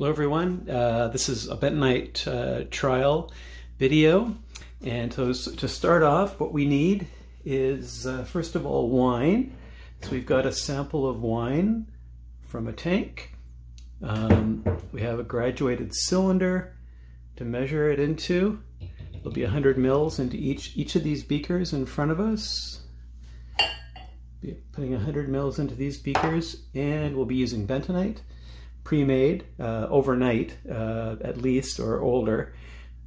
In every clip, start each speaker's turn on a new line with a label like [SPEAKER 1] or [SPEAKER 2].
[SPEAKER 1] Hello everyone, uh, this is a bentonite uh, trial video and so to start off what we need is uh, first of all wine. So we've got a sample of wine from a tank. Um, we have a graduated cylinder to measure it into. There'll be 100 mils into each, each of these beakers in front of us. Be putting 100 mils into these beakers and we'll be using bentonite pre-made uh, overnight uh, at least or older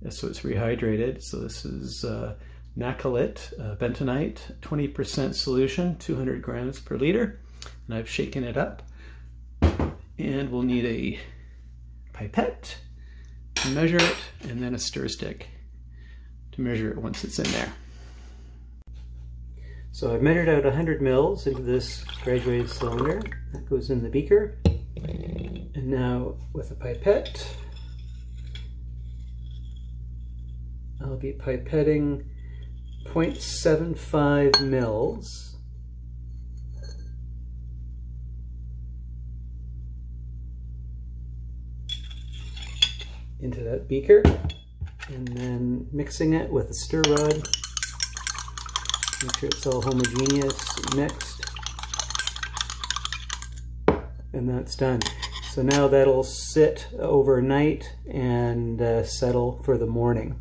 [SPEAKER 1] so it's rehydrated so this is uh, NaCalit uh, bentonite 20% solution 200 grams per liter and I've shaken it up and we'll need a pipette to measure it and then a stir stick to measure it once it's in there. So I've measured out 100 mils into this graduated cylinder. That goes in the beaker. And now with a pipette, I'll be pipetting 0.75 mils into that beaker and then mixing it with a stir rod. Make sure it's all homogeneous mixed and that's done. So now that'll sit overnight and uh, settle for the morning.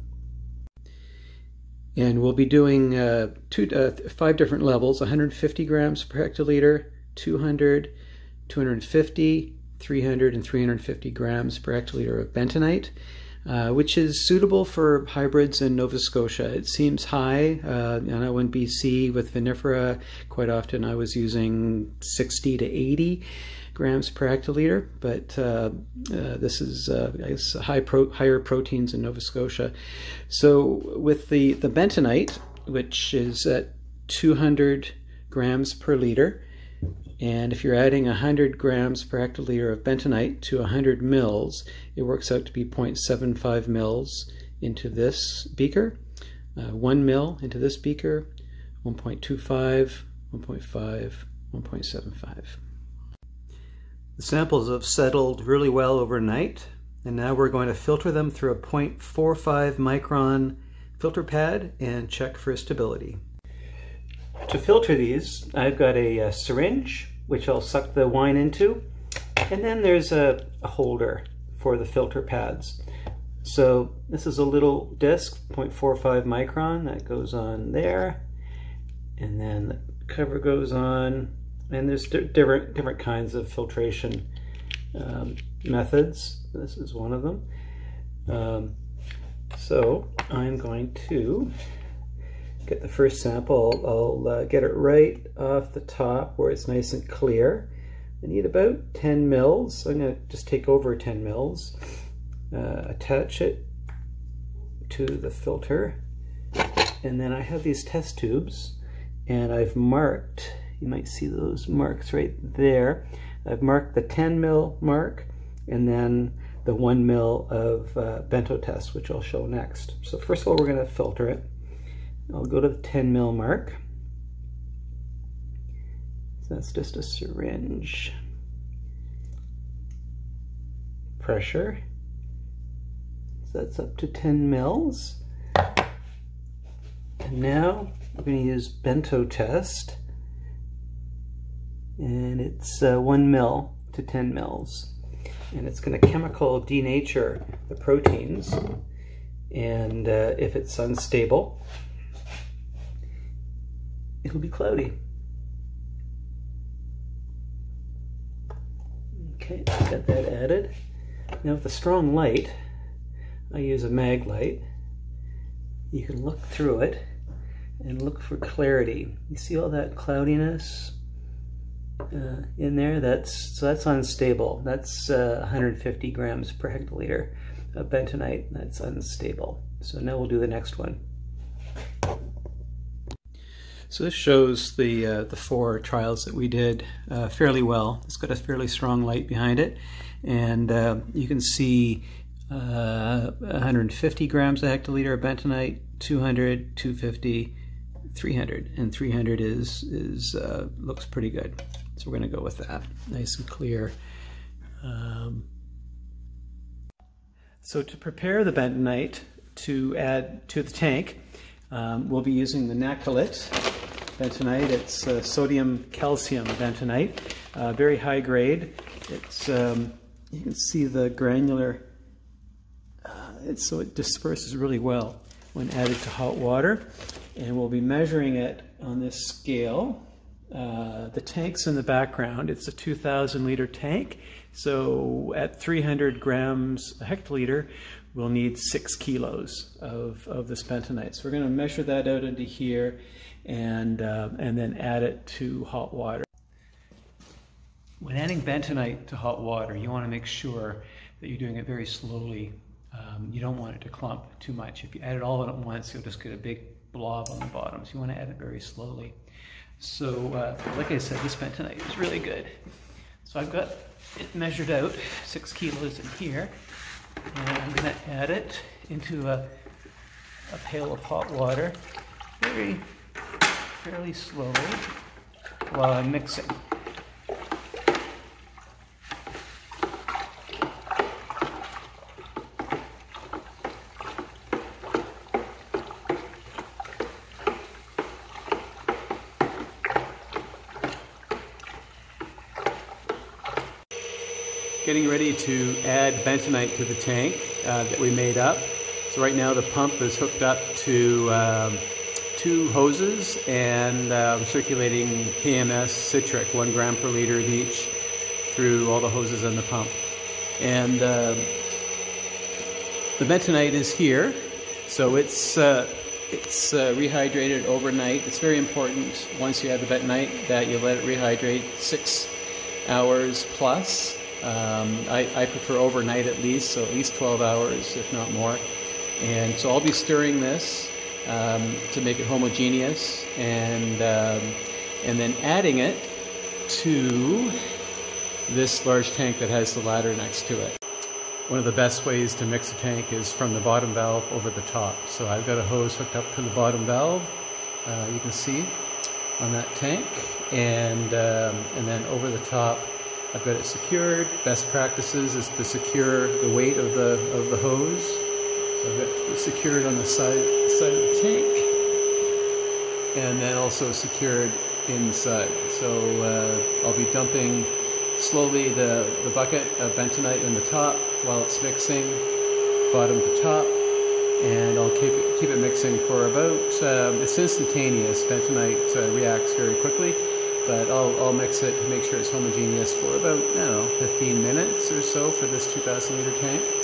[SPEAKER 1] And we'll be doing uh, two, uh, five different levels, 150 grams per hectoliter, 200, 250, 300, and 350 grams per hectoliter of bentonite. Uh, which is suitable for hybrids in Nova Scotia. It seems high. Uh, I know in BC with vinifera, quite often I was using 60 to 80 grams per hectoliter, but uh, uh, this is uh, I guess high pro higher proteins in Nova Scotia. So with the the bentonite, which is at 200 grams per liter, and if you're adding 100 grams per hectoliter of bentonite to 100 mils, it works out to be 0.75 mils into this beaker, uh, 1 mil into this beaker, 1.25, 1.5, 1.75. The samples have settled really well overnight, and now we're going to filter them through a 0.45 micron filter pad and check for stability. To filter these, I've got a, a syringe, which I'll suck the wine into, and then there's a, a holder for the filter pads. So this is a little disc, 0.45 micron, that goes on there, and then the cover goes on and there's different different kinds of filtration um, methods. This is one of them. Um, so I'm going to get the first sample. I'll, I'll uh, get it right off the top where it's nice and clear. I need about 10 mils. I'm going to just take over 10 mils, uh, attach it to the filter, and then I have these test tubes, and I've marked you might see those marks right there. I've marked the 10 mil mark and then the 1 mil of uh, Bentotest, which I'll show next. So first of all, we're going to filter it. I'll go to the 10 mil mark. So that's just a syringe. Pressure. So that's up to 10 mils. And now we're going to use Bentotest and it's uh, 1 mil to 10 mils. And it's going to chemical denature the proteins. And uh, if it's unstable, it'll be cloudy. Okay, got that added. Now with a strong light, I use a Maglite. You can look through it and look for clarity. You see all that cloudiness? Uh, in there. That's so that's unstable. That's uh, 150 grams per hectoliter of bentonite. That's unstable. So now we'll do the next one. So this shows the uh, the four trials that we did uh, fairly well. It's got a fairly strong light behind it, and uh, you can see uh, 150 grams a hectoliter of bentonite, 200, 250, 300, and 300 is is uh, looks pretty good. So we're going to go with that. Nice and clear. Um, So to prepare the bentonite to add to the tank, um, we'll be using the Nacalite bentonite. It's uh, sodium calcium bentonite, uh, very high grade. It's um, you can see the granular. Uh, it's, so it disperses really well when added to hot water, and we'll be measuring it on this scale. Uh, the tank's in the background. It's a 2,000 liter tank. So at 300 grams a hectoliter, we'll need six kilos of, of this bentonite. So we're going to measure that out into here and, uh, and then add it to hot water. When adding bentonite to hot water, you want to make sure that you're doing it very slowly. Um, you don't want it to clump too much. If you add it all at once, you'll just get a big blob on the bottom. So you want to add it very slowly. So, uh, like I said, this bentonite is really good. So I've got it measured out, six kilos in here. And I'm to add it into a, a pail of hot water very, fairly slowly while I'm mixing. Getting ready to add bentonite to the tank uh, that we made up. So right now the pump is hooked up to um, two hoses and um, circulating KMS citric, one gram per liter of each, through all the hoses on the pump. And uh, the bentonite is here, so it's uh, it's uh, rehydrated overnight. It's very important once you have the bentonite that you let it rehydrate six hours plus um, I, I, prefer overnight at least, so at least 12 hours, if not more. And so I'll be stirring this um, to make it homogeneous and, um, and then adding it to this large tank that has the ladder next to it. One of the best ways to mix a tank is from the bottom valve over the top. So I've got a hose hooked up to the bottom valve, uh, you can see on that tank, and, um, and then over the top I've got it secured. Best practices is to secure the weight of the of the hose. So I've got it secured on the side side of the tank, and then also secured inside. So uh, I'll be dumping slowly the, the bucket of bentonite in the top while it's mixing, bottom to top, and I'll keep it, keep it mixing for about, um, it's instantaneous, bentonite uh, reacts very quickly, but I'll, I'll mix it to make sure it's homogeneous for about, I don't know, 15 minutes or so for this 2,000 liter tank.